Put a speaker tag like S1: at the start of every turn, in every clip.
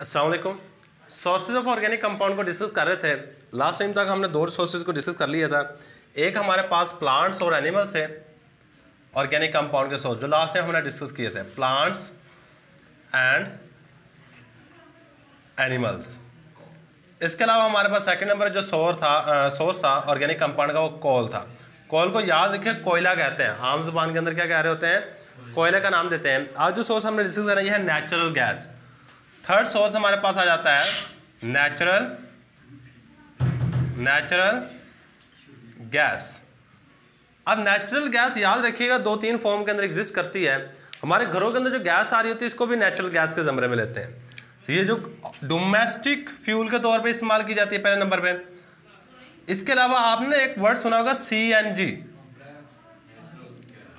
S1: Aslam sources of organic compound को discuss कर रहे थे। लास्ट टाइम तक हमने दो सोर्सेज को डिस्कस कर लिया था। एक हमारे पास प्लांट्स और एनिमल्स है ऑर्गेनिक कंपाउंड के सोर्स जो लास्ट टाइम हमने डिस्कस किए थे। प्लांट्स एंड एनिमल्स इसके अलावा हमारे पास सेकंड नंबर जो सोर था सोर्स था ऑर्गेनिक कंपाउंड का वो कोल था। कोल को याद रखिए कोयला कहते हैं। आम ज़ुबान के अंदर क्या कह रहे होते हैं? कोयले। का नाम देते हैं। आज जो सोर्स हमने डिस्कस करा यह है नेचुरल गैस थर्ड सोर्स हमारे पास आ जाता है नेचुरल नेचुरल गैस अब नेचुरल गैस याद रखिएगा, दो तीन फॉर्म के अंदर एग्जिस्ट करती है। हमारे घरों के अंदर जो गैस आ रही होती है, इसको भी नेचुरल गैस के जमरे में लेते हैं। तो ये जो डोमेस्टिक फ्यूल के तौर पे इस्तेमाल की जाती है, पहले नंबर पे। इसके अलावा आपने एक वर्ड सुना होगा सी एन जी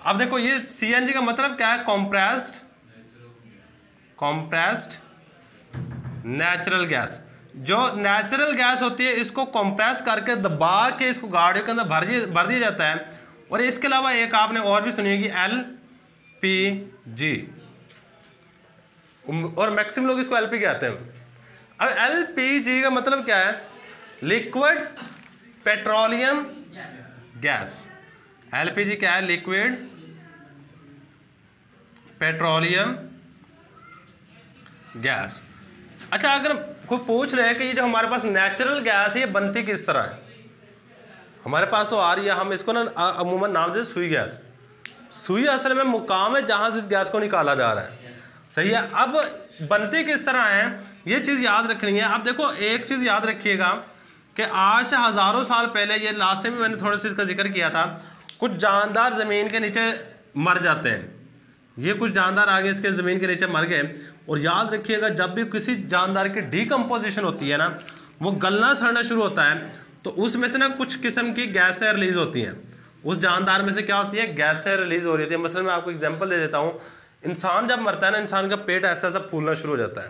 S1: अब देखो, ये सी एन जी का मतलब क्या है? कॉम्प्रेस्ड कॉम्प्रेस्ड नेचुरल गैस जो नेचुरल गैस होती है, इसको कंप्रेस करके दबा के इसको गाड़ियों के अंदर भर भर दिया जाता है। और इसके अलावा एक आपने और भी सुनी होगी एल पी जी और मैक्सिमम लोग इसको एल पी कहते हैं। अब एल पी जी का मतलब क्या है? Liquid petroleum gas L P G क्या है? लिक्विड पेट्रोलियम गैस अच्छा अगर कोई पूछ रहे हैं कि ये जो हमारे पास नेचुरल गैस है, ये बनती किस तरह है? हमारे पास तो आ रही है, हम इसको ना अमूमन नाम देते सुई गैस। सुई असल में मुकाम है जहाँ से इस गैस को निकाला जा रहा है। सही है? अब बनती किस तरह है, ये चीज़ याद रखनी है। अब देखो, एक चीज़ याद रखिएगा कि आज से हज़ारों साल पहले, ये लास्ट में मैंने थोड़ा सा इसका ज़िक्र किया था, कुछ जानदार ज़मीन के नीचे मर जाते हैं। ये कुछ जानदार आगे इसके ज़मीन के नीचे मर गए। और याद रखिएगा, जब भी किसी जानदार की डीकम्पोजिशन होती है ना, वो गलना सड़ना शुरू होता है तो उसमें से ना कुछ किस्म की गैसें रिलीज़ होती हैं। उस जानदार में से क्या होती है? गैसें रिलीज़ हो रही थी मसलन मैं आपको एग्ज़ाम्पल दे देता हूँ। इंसान जब मरता है ना, इंसान का पेट ऐसा ऐसा फूलना शुरू हो जाता है।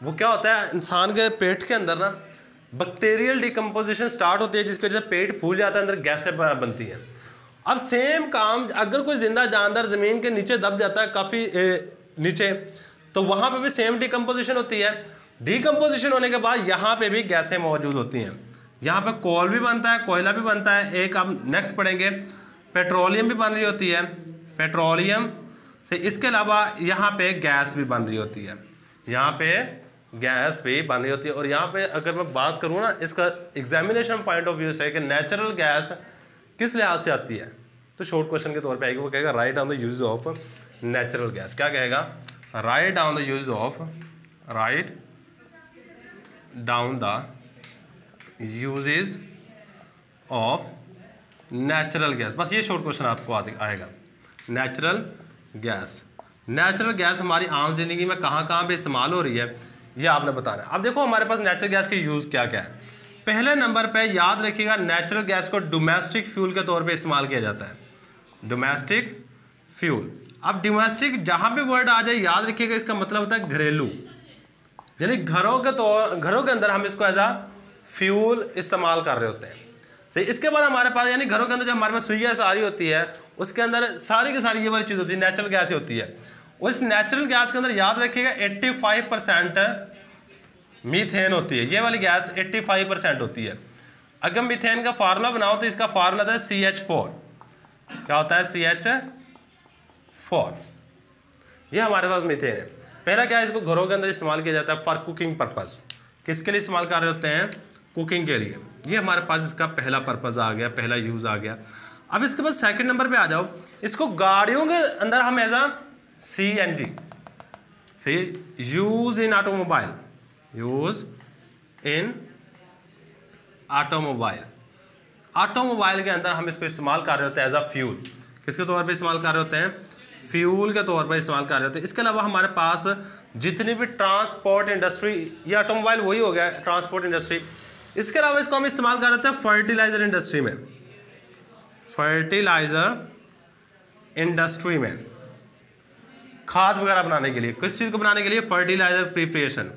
S1: वो क्या होता है? इंसान के पेट के अंदर ना बैक्टीरियल डिकम्पोजिशन स्टार्ट होती है, जिसकी वजह से पेट फूल जाता है, अंदर गैसें बनती हैं। अब सेम काम, अगर कोई ज़िंदा जानदार ज़मीन के नीचे दब जाता है, काफ़ी नीचे तो वहाँ पे भी सेम डिकम्पोजिशन होती है। डिकम्पोजिशन होने के बाद यहाँ पे भी गैसें मौजूद होती हैं। यहाँ पे कोल भी बनता है, कोयला भी बनता है। एक आप नेक्स्ट पढ़ेंगे। पेट्रोलियम भी बन रही होती है। पेट्रोलियम से इसके अलावा यहाँ पे गैस भी बन रही होती है। यहाँ पे गैस भी बन रही होती है। और यहाँ पे अगर मैं बात करूँ ना, इसका एग्जामिनेशन पॉइंट ऑफ़ व्यू से कि नेचुरल गैस किस लिहाज से आती है? तो शॉर्ट क्वेश्चन के तौर पे आएगी। वो कहेगा write on the use of natural gas क्या कहेगा? Write down the use of, write down the uses of natural gas बस ये शॉर्ट क्वेश्चन आपको आएगा। नेचुरल गैस नेचुरल गैस हमारी आम ज़िंदगी में कहाँ कहाँ पे इस्तेमाल हो रही है, ये आपने बताना है। अब देखो हमारे पास नेचुरल गैस के यूज़ क्या क्या है। पहले नंबर पे याद रखिएगा नेचुरल गैस को डोमेस्टिक फ्यूल के तौर पे इस्तेमाल किया जाता है। डोमेस्टिक फ्यूल अब डोमेस्टिक जहाँ भी वर्ड आ जाए, याद रखिएगा, इसका मतलब होता है घरेलू। यानी घरों के तो घरों के अंदर हम इसको एज आ फ्यूल इस्तेमाल कर रहे होते हैं। सही, इसके बाद हमारे पास, यानी घरों के अंदर जो हमारे पास सुइया आ रही होती है, उसके अंदर सारी की सारी ये वाली चीज़ होती है नेचुरल गैस ही होती है। उस नेचुरल गैस के अंदर याद रखिएगा एट्टी फाइव परसेंट मीथेन होती है। ये वाली गैस एट्टी फाइव परसेंट होती है। अगर मीथेन का फार्मूला बनाओ तो इसका फार्मूला है सी एच फोर क्या होता है? C H four. ये हमारे पास मीथेन है। पहला क्या है, इसको घरों के अंदर इस्तेमाल किया जाता है फॉर कुकिंग पर्पज़ किसके लिए इस्तेमाल कर रहे होते हैं? कुकिंग के लिए। ये हमारे पास इसका पहला पर्पज़ आ गया, पहला यूज़ आ गया। अब इसके बाद सेकंड नंबर पे आ जाओ। इसको गाड़ियों के अंदर हम as a C N G C use in automobile use in automobile automobile के अंदर हम इसको इस्तेमाल कर रहे होते हैं एज अ फ्यूल किसके तौर पे इस्तेमाल कर रहे होते हैं? फ्यूल के तौर पर इस्तेमाल कर रहे थे इसके अलावा हमारे पास जितनी भी ट्रांसपोर्ट इंडस्ट्री या ऑटोमोबाइल, वही हो गया ट्रांसपोर्ट इंडस्ट्री। इसके अलावा इसको हम इस्तेमाल कर रहे थे फर्टिलाइज़र इंडस्ट्री में। फर्टिलाइज़र इंडस्ट्री में। खाद वगैरह बनाने के लिए, किस चीज़ को बनाने के लिए? Fertiliser preparation.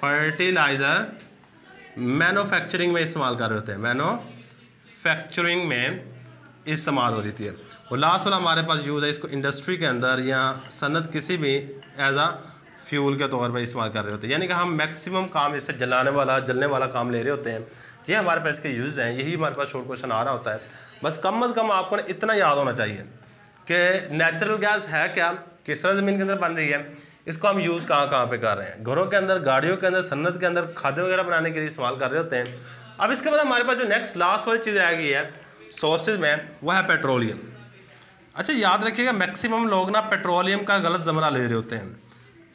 S1: फर्टिलाइज़र मैन्युफैक्चरिंग में इस्तेमाल कर रहे होते हैं। मैन्युफैक्चरिंग में इस्तेमाल हो रही थी। और लास्ट वाला हमारे पास यूज़ है इसको इंडस्ट्री के अंदर या सनत किसी भी एज आ फ्यूल के तौर पर इस्तेमाल कर रहे होते हैं। यानी कि हम मैक्सिमम काम इससे जलाने वाला, जलने वाला काम ले रहे होते हैं। ये हमारे पास इसके यूज़ हैं, यही हमारे पास शॉर्ट क्वेश्चन आ रहा होता है। बस कम अज़ कम आपको इतना याद होना चाहिए कि नेचुरल गैस है क्या, किस तरह ज़मीन के अंदर बन रही है, इसको हम यूज़ कहाँ कहाँ पे कर रहे हैं। घरों के अंदर, गाड़ियों के अंदर सन्नत के अंदर खाद्य वगैरह बनाने के लिए इस्तेमाल कर रहे होते हैं। अब इसके बाद हमारे पास जो नेक्स्ट लास्ट वाली चीज़ रह गई है सोर्सेज में वह है पेट्रोलियम अच्छा याद रखिएगा मैक्सिमम लोग ना पेट्रोलियम का गलत जमरा ले रहे होते हैं।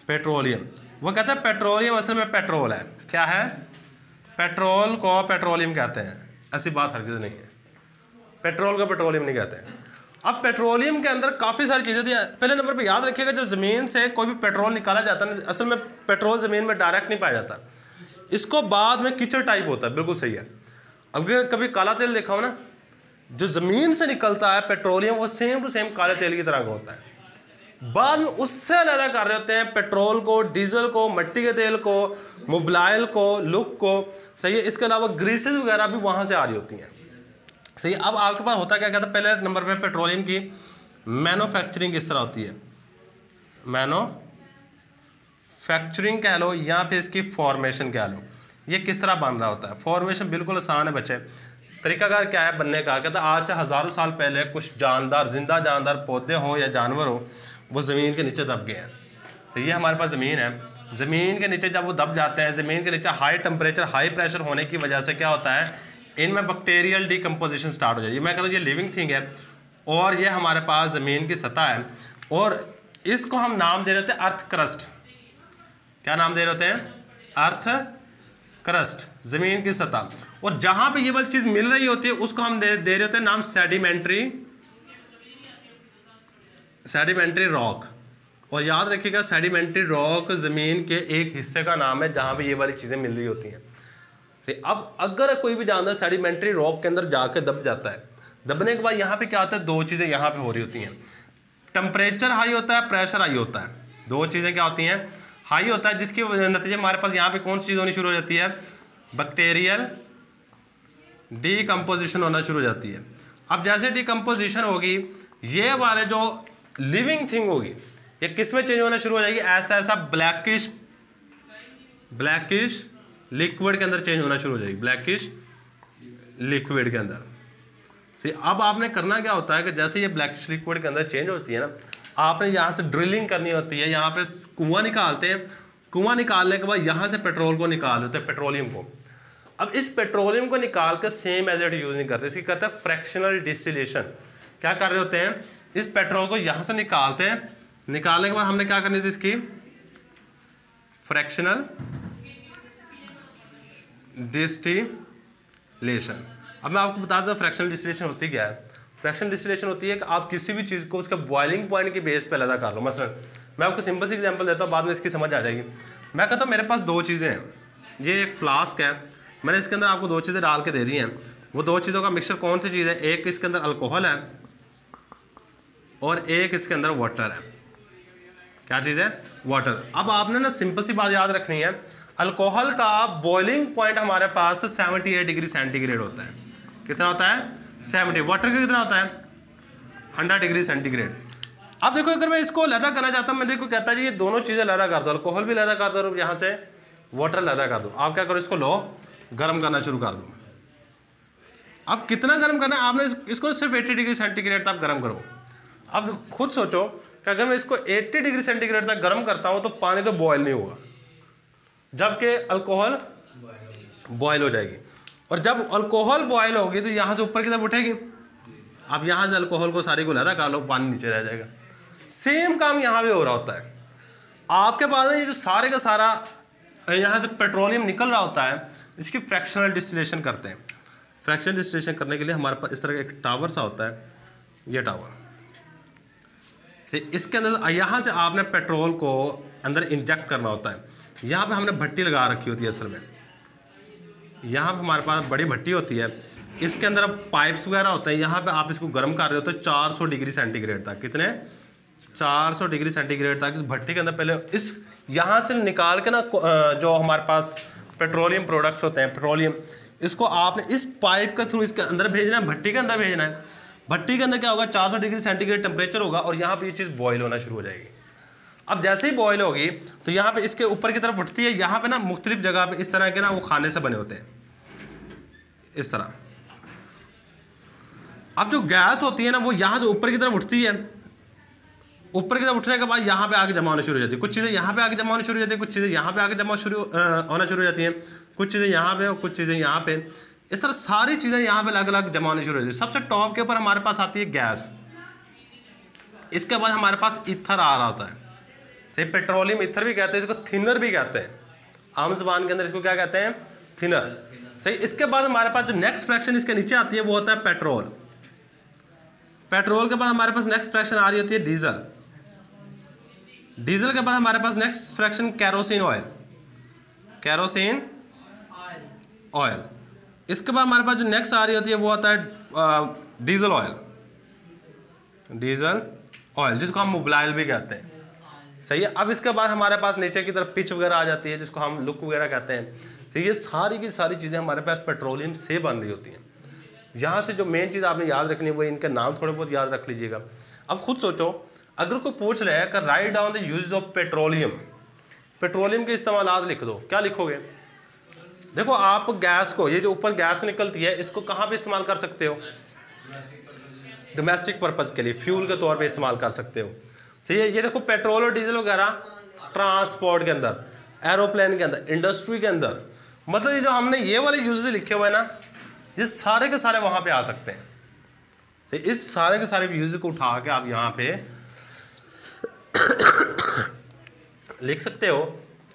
S1: पेट्रोलियम वो कहते हैं पेट्रोलियम असल में पेट्रोल है। क्या है? पेट्रोल को पेट्रोलियम कहते हैं। ऐसी बात हरगिज नहीं है। पेट्रोल को पेट्रोलियम नहीं कहते हैं। अब पेट्रोलियम के अंदर काफ़ी सारी चीज़ें थी। पहले नंबर पे याद रखिएगा, जब ज़मीन से कोई भी पेट्रोल निकाला जाता है, असल में पेट्रोल ज़मीन में डायरेक्ट नहीं पाया जाता। इसको बाद में कीचड़ टाइप होता है, बिल्कुल सही है। अगर कभी काला तेल देखा हो ना जो ज़मीन से निकलता है, पेट्रोलियम, वो सेम टू सेम काले तेल की तरह का होता है। बाद में उससे अलहदा कर रहे होते हैं, पेट्रोल को, डीजल को, मिट्टी के तेल को, मोबाइल को, लुक को। सही है, इसके अलावा ग्रीसेज वगैरह भी वहाँ से आ रही होती हैं। सही अब आपके पास होता क्या कहता है पहले नंबर पे पेट्रोलियम की मैन्युफैक्चरिंग किस तरह होती है। मैनो फैक्चरिंग कह लो या फिर इसकी फॉर्मेशन कह लो। ये किस तरह बन रहा होता है? फॉर्मेशन बिल्कुल आसान है बच्चे। तरीकाकार क्या है? बनने का कहता आज से हज़ारों साल पहले कुछ जानदार, ज़िंदा जानदार पौधे हों या जानवर हों, वो ज़मीन के नीचे दब गए हैं। तो ये हमारे पास ज़मीन है। ज़मीन के नीचे जब वो दब जाते हैं, ज़मीन के नीचे हाई टेम्परेचर हाई प्रेशर होने की वजह से क्या होता है, इनमें बैक्टीरियल डिकम्पोजिशन स्टार्ट हो जाएगी मैं कहता हूँ, ये लिविंग थिंग है और ये हमारे पास ज़मीन की सतह है और इसको हम नाम दे रहे होते हैं अर्थ क्रस्ट क्या नाम दे रहे होते हैं? अर्थ क्रस्ट ज़मीन की सतह। और जहाँ पे ये वाली चीज़ मिल रही होती है उसको हम दे, दे रहे होते हैं नाम सेडिमेंट्री सेडिमेंट्री रॉक और याद रखिएगा सेडिमेंट्री रॉक ज़मीन के एक हिस्से का नाम है जहाँ पे ये वाली चीज़ें मिल रही होती हैं। अब अगर कोई भी जानवर सेडिमेंट्री रॉक के अंदर जाकर दब जाता है दबने के बाद यहाँ पे क्या होता है? दो चीज़ें यहाँ पे हो रही होती हैं। टेम्परेचर हाई होता है प्रेशर हाई होता है। दो चीज़ें क्या होती हैं? हाई होता है, जिसके नतीजे, हमारे पास यहाँ पे कौन सी चीज़ होनी शुरू हो जाती है? बैक्टीरियल डीकम्पोजिशन होना शुरू हो जाती है। अब जैसे डीकम्पोजिशन होगी, ये वाले जो लिविंग थिंग होगी, ये किसमें चेंज होना शुरू हो जाएगी? ऐसा ऐसा ब्लैकिश ब्लैकिश लिक्विड के अंदर चेंज होना शुरू हो जाएगी। ब्लैकिश लिक्विड के अंदर। अब आपने करना क्या होता है कि जैसे ये ब्लैकिश लिक्विड के अंदर चेंज होती है ना आपने यहाँ से ड्रिलिंग करनी होती है, यहाँ पे कुआँ निकालते हैं। कुआँ निकालने के बाद यहाँ से पेट्रोल को निकाल होते हैं पेट्रोलियम को। अब इस पेट्रोलियम को निकाल कर सेम एज एट यूज़ नहीं करते इसकी कहते हैं फ्रैक्शनल डिस्टिलेशन क्या कर रहे होते हैं? इस पेट्रोल को यहाँ से निकालते हैं। निकालने के बाद हमने क्या करनी थी इसकी? फ्रैक्शनल डिस्टिलेशन अब मैं आपको बता दूँ फ्रैक्शनल डिस्टिलेशन होती क्या है? फ्रैक्शनल डिस्टिलेशन होती है कि आप किसी भी चीज़ को उसके बॉइलिंग पॉइंट के बेस पर अलग कर लो। मसलन, मैं आपको सिंपल सी एग्जांपल देता हूँ, बाद में इसकी समझ आ जाएगी। मैं कहता हूँ, मेरे पास दो चीज़ें हैं। ये एक फ्लास्क है, मैंने इसके अंदर आपको दो चीज़ें डाल के दे दी हैं। वो दो चीज़ों का मिक्सचर कौन सी चीज़ है? एक इसके अंदर अल्कोहल है और एक इसके अंदर वाटर है। क्या चीज़ है? वाटर अब आपने ना सिंपल सी बात याद रखनी है अल्कोहल का बॉइलिंग पॉइंट हमारे पास 78 डिग्री सेंटीग्रेड होता है। कितना होता है? 70 वाटर का कितना होता है? 100 डिग्री सेंटीग्रेड अब देखो, अगर मैं इसको लदा करना चाहता हूँ, मैं देखो कहता है ये दोनों चीज़ें लदा कर दो अल्कोहल भी लदा कर दो यहाँ से वाटर लदा कर दो। आप क्या करो, इसको लो, गर्म करना शुरू कर दो। अब कितना गर्म करना है, आपने इसको सिर्फ़ 80 डिग्री सेंटीग्रेड तक गर्म करो। अब खुद सोचो कि अगर मैं इसको 80 डिग्री सेंटीग्रेड तक गर्म करता हूँ तो पानी तो बॉयल नहीं होगा, जबकि अल्कोहल बॉयल हो जाएगी। और जब अल्कोहल बॉयल होगी तो यहाँ से ऊपर की तरफ़ उठेगी। अब यहाँ से अल्कोहल को सारी को लहरा कर लो, पानी नीचे रह जाएगा। सेम काम यहाँ भी हो रहा होता है। आपके पास ये जो सारे का सारा, यहाँ से पेट्रोलियम निकल रहा होता है, इसकी फ्रैक्शनल डिस्टिलेशन करते हैं। फ्रैक्शनल डिस्टिलेशन करने के लिए हमारे पास इस तरह का एक टावर सा होता है, ये टावर तो इसके अंदर यहाँ से आपने पेट्रोल को अंदर इंजेक्ट करना होता है। यहाँ पे हमने भट्टी लगा रखी होती है असल में। यहाँ पे हमारे पास बड़ी भट्टी होती है। इसके अंदर अब पाइप्स वगैरह होते हैं। यहाँ पे आप इसको गर्म कर रहे होते हैं चार सौ डिग्री सेंटीग्रेड तक। कितने? चार सौ डिग्री सेंटीग्रेड तक। इस भट्टी के अंदर पहले इस यहाँ से निकाल के ना जो हमारे पास पेट्रोलियम प्रोडक्ट्स होते हैं, पेट्रोलियम, इसको आपने इस पाइप के थ्रू इसके अंदर भेजना है, भट्टी के अंदर भेजना है। भट्टी के अंदर क्या होगा? 400 डिग्री सेंटीग्रेड टेम्परेचर होगा और यहाँ पे ये चीज़ बॉयल होना शुरू हो जाएगी। अब जैसे ही बॉयल होगी तो यहाँ पे इसके ऊपर की तरफ़ उठती है, यहाँ पे ना मुख्तलिफ़ जगह पे इस तरह के ना वो खाने से बने होते हैं। इस तरह। अब जो गैस होती है ना, वो यहाँ से ऊपर की तरफ़ उठती है। ऊपर की तरफ़ उठने के बाद यहाँ पे आगे जमा होना शुरू हो जाती है। कुछ चीज़ें यहाँ पे आगे जमा होना शुरू हो जाती है, कुछ चीज़ें यहाँ पे आगे जमा शुरू होना शुरू हो जाती हैं। कुछ चीज़ें यहाँ पे और कुछ चीज़ें यहाँ पे। इस तरह सारी चीज़ें यहाँ पे अलग अलग जमा होनी शुरू हो जाती है। सबसे टॉप के ऊपर हमारे पास आती है गैस। इसके बाद हमारे पास इथर आ रहा होता है। सही, पेट्रोलियम इथर भी कहते हैं, इसको थिनर भी कहते हैं। आम जबान के अंदर इसको क्या कहते हैं? थिनर। सही, इसके बाद हमारे पास जो नेक्स्ट फ्रैक्शन इसके नीचे आती है, वो होता है पेट्रोल। पेट्रोल के बाद हमारे पास नेक्स्ट फ्रैक्शन आ रही होती है डीजल। डीजल के बाद हमारे पास next fraction kerosene oil kerosene oil इसके बाद हमारे पास जो नेक्स्ट आ रही होती है, वो आता है डीजल ऑयल डीजल ऑयल जिसको हम मोबाइल भी कहते हैं। सही है। अब इसके बाद हमारे पास नीचे की तरफ़ पिच वगैरह आ जाती है, जिसको हम लुक वगैरह कहते हैं। तो ये सारी की सारी चीज़ें हमारे पास पेट्रोलियम से बन रही होती हैं। यहाँ से जो मेन चीज़ आपने याद रखनी है, वो इनके नाम थोड़े बहुत याद रख लीजिएगा। अब खुद सोचो, अगर कोई पूछ रहा है कि write down the use of petroleum petroleum के इस्तेमाल लिख दो। क्या लिखोगे? देखो, आप गैस को, ये जो ऊपर गैस निकलती है, इसको कहाँ पे इस्तेमाल कर सकते हो? डोमेस्टिक पर्पज़ के लिए फ्यूल के तौर पे इस्तेमाल कर सकते हो। सही है, ये देखो पेट्रोल और डीजल वगैरह, ट्रांसपोर्ट के अंदर, एरोप्लेन के अंदर, इंडस्ट्री के अंदर मतलब ये जो हमने ये वाले यूजेज लिखे हुए हैं ना, ये सारे के सारे वहाँ पे आ सकते हैं। तो इस सारे के सारे यूज़ को उठा के आप यहाँ पे लिख सकते हो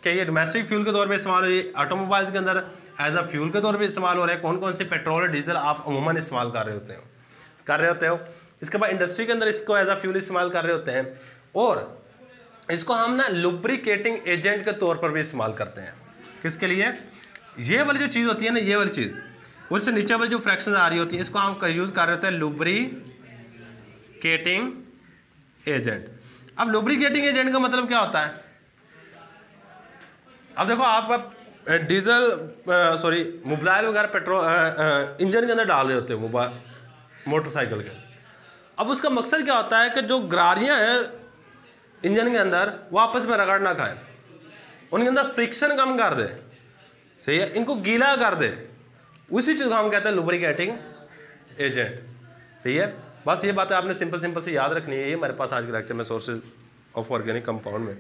S1: कि ये डोमेस्टिक फ्यूल के तौर पे इस्तेमाल हो रही है ऑटोमोबाइल्स के अंदर एज अ फ्यूल के तौर पे इस्तेमाल हो रहे हैं कौन कौन से पेट्रोल और डीजल आप अमूमन इस्तेमाल कर रहे होते हो, कर रहे होते हो। इसके बाद इंडस्ट्री के अंदर इसको एज अ फ्यूल इस्तेमाल कर रहे होते हैं। और इसको हम ना लुब्रिकेटिंग एजेंट के तौर पर भी इस्तेमाल करते हैं। किसके लिए? ये वाली जो चीज़ होती है ना, ये वाली चीज़ उससे नीचे वाली जो फ्रैक्शन आ रही होती है, इसको हम यूज़ कर रहे होते हैं लुब्रिकेटिंग एजेंट अब लुब्रिकेटिंग एजेंट का मतलब क्या होता है? अब देखो, आप डीजल सॉरी मोबाइल वगैरह पेट्रोल इंजन के अंदर डाल रहे होते हैं मोबाइल मोटरसाइकिल के। अब उसका मकसद क्या होता है कि जो गाड़ियाँ हैं इंजन के अंदर वो आपस में रगड़ ना खाएँ। उनके अंदर फ्रिक्शन कम कर दे। सही है? इनको गीला कर दे। उसी चीज़ को हम कहते हैं लुब्रिकेटिंग एजेंट सही है? बस ये बातें आपने सिंपल सिंपल से याद रखनी है। ये हमारे पास आज के लेक्चर में सोर्सेज ऑफ़ ऑर्गेनिक कंपाउंड में।